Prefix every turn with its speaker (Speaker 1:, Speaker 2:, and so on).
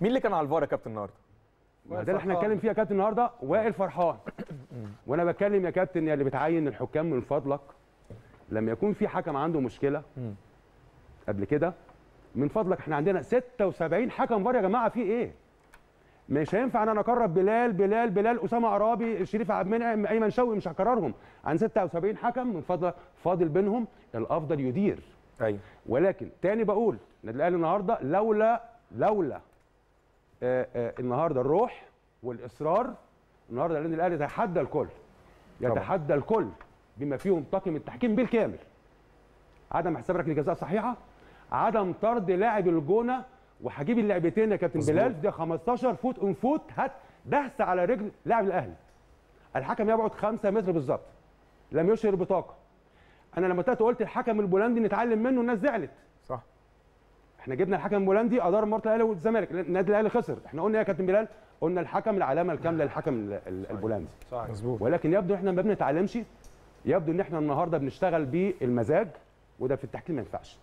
Speaker 1: مين اللي كان على الفار يا كابتن النهارده؟
Speaker 2: ما ده اللي إحنا هنتكلم فيه يا كابتن النهارده وائل فرحان. وأنا بتكلم يا كابتن يا اللي بتعين الحكام من فضلك لما يكون في حكم عنده مشكلة قبل كده. من فضلك إحنا عندنا 76 حكم فار يا جماعة في إيه؟ مش هينفع إن أنا أقرب بلال بلال بلال أسامة عرابي شريف عبد المنعم أيمن شوقي مش هكررهم. عن 76 حكم من فضلك فاضل بينهم الأفضل يدير.
Speaker 1: أيوه.
Speaker 2: ولكن تاني بقول النادي الأهلي النهارده لولا لولا النهارده الروح والإصرار النهارده النادي الأهلي يتحدى الكل يتحدى الكل بما فيهم طاقم التحكيم بالكامل. عدم حساب ركلة جزاء صحيحة عدم طرد لاعب الجونة وهجيب اللعبتين يا كابتن. بلال ده 15 foot on foot هات دهس على رجل لاعب الأهلي. الحكم يبعد 5 متر بالظبط لم يشعر بطاقة. أنا لما طلعت قلت الحكم البولندي نتعلم منه الناس زعلت. إحنا جبنا الحكم البولندي أدار مباراه الأهلي والزمالك النادي الأهلي خسر. إحنا قلنا يا كابتن بلال قلنا الحكم العلامة الكاملة للحكم ال- ال- البولندي.
Speaker 1: مظبوط.
Speaker 2: ولكن يبدو إحنا ما بنتعلمش يبدو ان إحنا النهارده بنشتغل بالمزاج وده في التحكيم ما ينفعش.